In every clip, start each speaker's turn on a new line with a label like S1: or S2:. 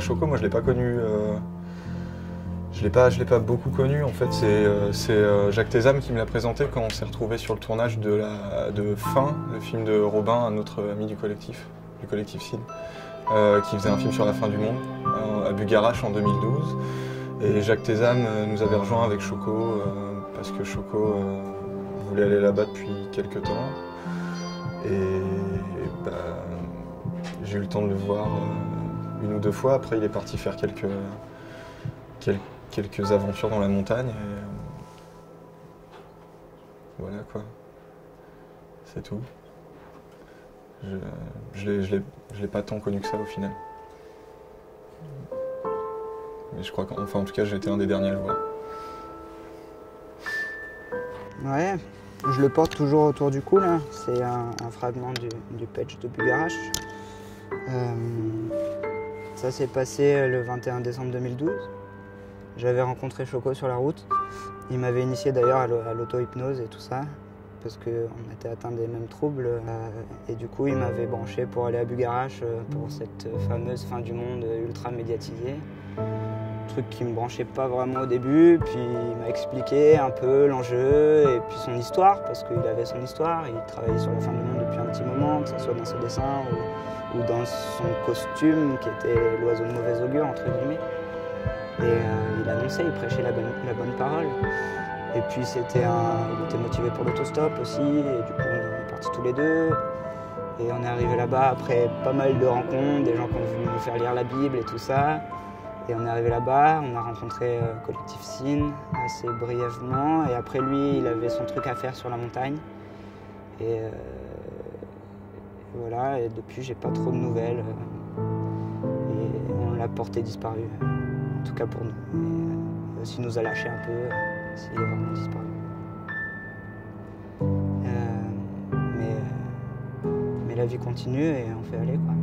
S1: Choco, moi je l'ai pas connu. euh, je l'ai pas, je l'ai pas beaucoup connu. En fait, c'est euh, euh, Jacques Thézam qui me l'a présenté quand on s'est retrouvé sur le tournage de la de Fin, le film de Robin, un autre ami du collectif, du collectif Cid, qui faisait un film sur la fin du monde à Bugarache en 2012. Et Jacques Thézam nous avait rejoint avec Choco parce que Choco voulait aller là-bas depuis quelques temps. Et bah, j'ai eu le temps de le voir une ou deux fois. Après, il est parti faire quelques, quel- quelques aventures dans la montagne. Et, euh, voilà quoi. C'est tout. Je je l'ai- pas tant connu que ça au final. Mais je crois qu'en enfin, en tout cas, j'ai été un des derniers à le voir.
S2: Ouais, je le porte toujours autour du cou là. C'est un, un fragment du, du patch de Bugarache. Euh, ça s'est passé le 21 décembre 2012. J'avais rencontré Choco sur la route. Il m'avait initié d'ailleurs à l'au- à l'auto-hypnose et tout ça, parce qu'on était atteint des mêmes troubles. euh, et du coup, il m'avait branché pour aller à Bugarache euh, pour cette fameuse fin du monde ultra médiatisée truc qui me branchait pas vraiment au début, puis il m'a expliqué un peu l'enjeu et puis son histoire, parce qu'il avait son histoire, il travaillait sur la fin du monde depuis un petit moment, que ce soit dans ses dessins ou, ou dans son costume qui était l'oiseau de mauvais augure, entre guillemets. Et euh, il annonçait, il prêchait la bonne, parole. Et puis c'était un, il était motivé pour l'autostop aussi, et du coup on est partis tous les deux. Et on est arrivé là-bas après pas mal de rencontres, des gens qui ont voulu nous faire lire la Bible et tout ça. Et on est arrivé là-bas, on a rencontré euh, Collectif Sin assez brièvement. Et après lui, il avait son truc à faire sur la montagne. Euh, voilà, et depuis, j'ai pas trop de nouvelles. euh, et on l'a porté disparu, en tout cas pour nous. Euh, s'il nous a lâché un peu, euh, s'il est vraiment disparu. Mais, mais la vie continue et on fait aller quoi.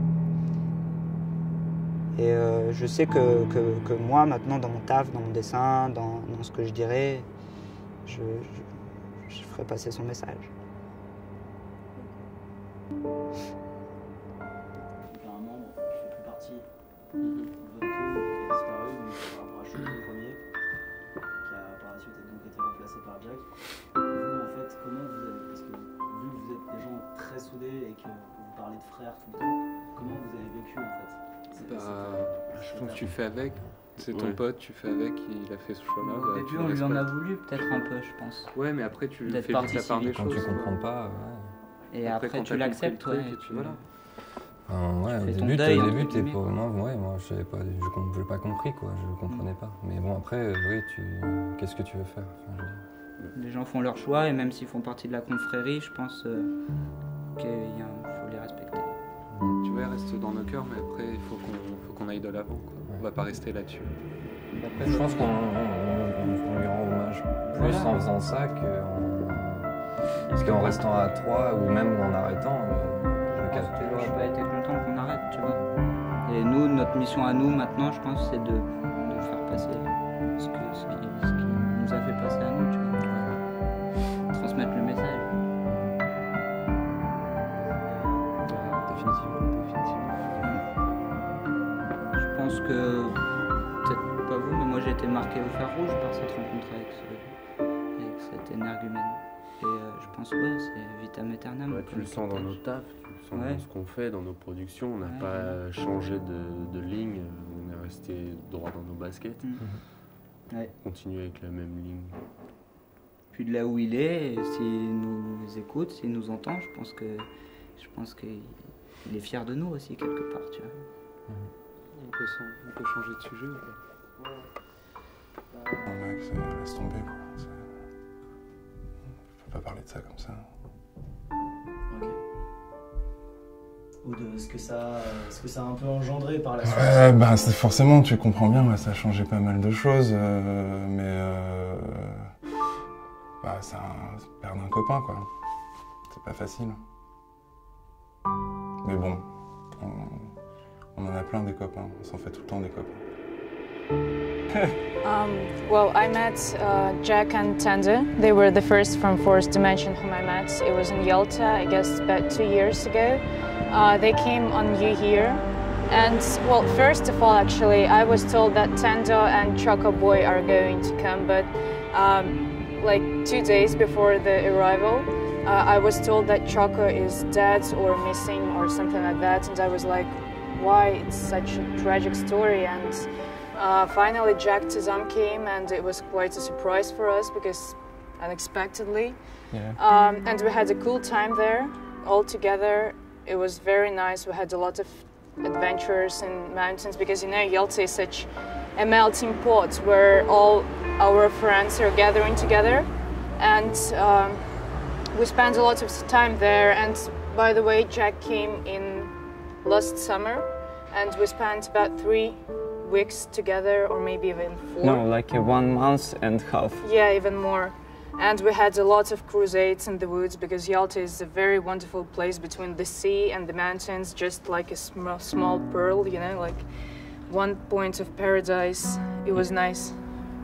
S2: Et je sais que, que- moi, maintenant, dans mon taf, dans mon dessin, dans, ce que je dirais, je, je ferai passer son message.
S3: Tu
S4: perte
S3: fais avec. C'est ton
S5: Ouais.
S3: pote, tu fais avec, il a fait ce choix-là. bah,
S6: Au
S3: tu
S6: début,
S3: le
S6: on lui en a voulu, peut-être un peu, je pense.
S3: Ouais, mais après, tu fais vite
S6: partie
S3: la part des
S6: civile.
S7: Quand tu
S3: choses.
S7: comprends pas, ouais.
S6: Et après,
S3: quand
S6: tu l'acceptes, ouais.
S3: et tu- voilà.
S7: Enfin, ouais, au
S6: ton
S7: début,
S6: deuil,
S7: au début, t'es pas, moi, ouais, moi, je savais pas, je, pas compris, quoi, je comprenais pas. Mais bon, après, euh, oui, tu, qu'est-ce que tu veux faire? Enfin, je.
S6: Les gens font leur choix, et même s'ils font partie de la confrérie, je pense euh, qu'il faut les respecter.
S3: Tu vois, reste dans nos cœurs, mais après, il faut qu'on faut qu'on aille de l'avant. quoi. On va pas rester là-dessus.
S7: Après, je pense qu'on on- on- on lui rend hommage plus
S6: Voilà.
S7: en faisant ça qu'en parce qu'en restant à trois ou même en arrêtant, euh, je capte.
S6: Il n'aurait pas été content qu'on arrête, tu vois. Et nous, notre mission à nous maintenant, je pense, c'est de, de faire passer ce, que, ce, qui, ce qui nous a fait passer à nous, tu vois. Transmettre le message.
S3: Définitivement, définitivement.
S6: Je pense que, peut-être pas vous, mais moi j'ai été marqué au fer rouge par cette rencontre avec, ce, avec cet énergumène. Pense, ouais, c'est vitam aeternam.
S5: Ouais, tu le sens dans nos tafs, tu le sens
S6: Ouais.
S5: dans ce qu'on fait, dans nos productions. On n'a
S6: Ouais.
S5: pas changé de, de ligne, on est resté droit dans nos baskets.
S6: Mm. Ouais.
S5: Continuer avec la même ligne.
S6: Puis de là où il est, s'il nous écoute, s'il nous entend, je pense que je pense qu'il il est fier de nous aussi quelque part, tu vois.
S3: On peut, s'en- on peut changer de sujet ou pas?
S1: C'est- laisse tomber quoi. Pas parler de ça comme ça.
S4: Ok. Ou de ce que ça, ce que ça a un peu engendré par la suite.
S1: Ouais, bah c'est forcément, tu comprends bien, ouais, ça a changé pas mal de choses, euh, mais euh, bah, c'est un, c'est perdre un copain, quoi. C'est pas facile. Mais bon, on, on en a plein des copains, on s'en fait tout le temps des copains.
S8: Um, well, I met uh, Jack and Tanda. They were the first from Forest Dimension whom I met. It was in Yalta, I guess, about two years ago. Uh, they came on You Here And well, first of all, actually, I was told that Tendo and Choco Boy are going to come, but um, like two days before the arrival, uh, I was told that Choco is dead or missing or something like that, and I was like, why? It's such a tragic story. And uh, finally, Jack Tizam came, and it was quite a surprise for us because unexpectedly.
S1: Yeah.
S8: Um, and we had a cool time there all together. It was very nice. We had a lot of adventures in mountains because you know Yalta is such a melting pot where all our friends are gathering together, and um, we spent a lot of time there. And by the way, Jack came in last summer, and we spent about three weeks together, or maybe even four.
S6: No, like one month and half.
S8: Yeah, even more. And we had a lot of crusades in the woods because Yalta is a very wonderful place between the sea and the mountains, just like a small, small pearl, you know, like one point of paradise. It was nice.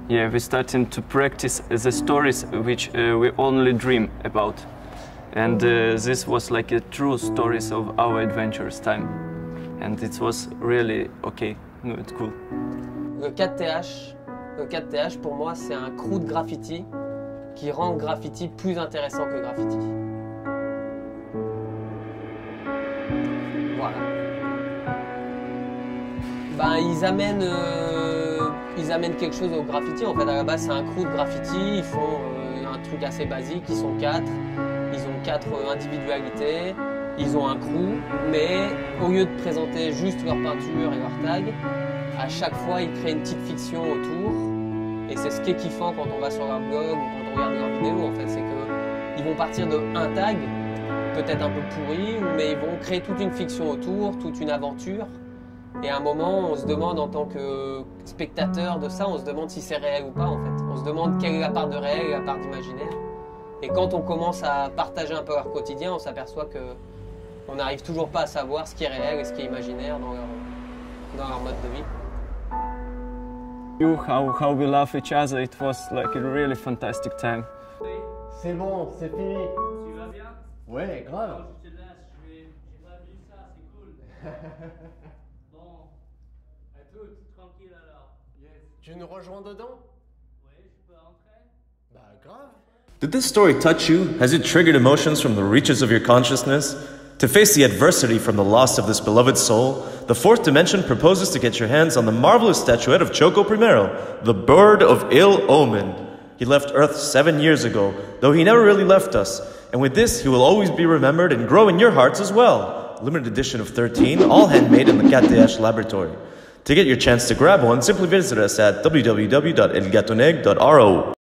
S6: Yeah, we're starting to practice the stories which uh, we only dream about. And uh, this was like a true stories of our adventures time. And it was really okay, cool.
S9: Le 4TH, le 4TH pour moi c'est un crew de graffiti qui rend le graffiti plus intéressant que le graffiti. Voilà. Ben, ils amènent, euh, ils amènent quelque chose au graffiti. En fait, à la base, c'est un crew de graffiti. Ils font euh, un truc assez basique. Ils sont quatre. Ils ont quatre euh, individualités. Ils ont un crew. Mais au lieu de présenter juste leur peinture et leur tag, à chaque fois, ils créent une petite fiction autour. Et c'est ce qui est kiffant quand on va sur leur blog ou quand on regarde leurs vidéos, en fait, c'est qu'ils vont partir de un tag, peut-être un peu pourri, mais ils vont créer toute une fiction autour, toute une aventure. Et à un moment, on se demande en tant que spectateur de ça, on se demande si c'est réel ou pas, en fait. On se demande quelle est la part de réel et la part d'imaginaire. Et quand on commence à partager un peu leur quotidien, on s'aperçoit que on n'arrive toujours pas à savoir ce qui est réel et ce qui est imaginaire dans leur, dans leur mode de vie.
S6: You, how, how we love each other, it was like a really fantastic time.
S10: C'est bon, c'est fini.
S4: Tu vas bien?
S10: Ouais, grave.
S4: Je te laisse, j'ai pas vu ça, c'est cool. Bon, à toutes, tranquille alors.
S10: Tu nous rejoins dedans?
S4: Oui, je peux rentrer
S10: Bah grave.
S11: Did this story touch you? Has it triggered emotions from the reaches of your consciousness? To face the adversity from the loss of this beloved soul, the fourth dimension proposes to get your hands on the marvelous statuette of Choco Primero, the bird of ill omen. He left Earth seven years ago, though he never really left us, and with this, he will always be remembered and grow in your hearts as well. Limited edition of 13, all handmade in the KTH laboratory. To get your chance to grab one, simply visit us at www.elgatoneg.ro.